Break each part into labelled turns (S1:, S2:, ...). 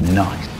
S1: Nice.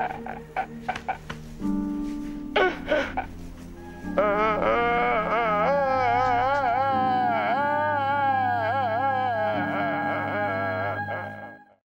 S2: ha
S3: ha ha ha ha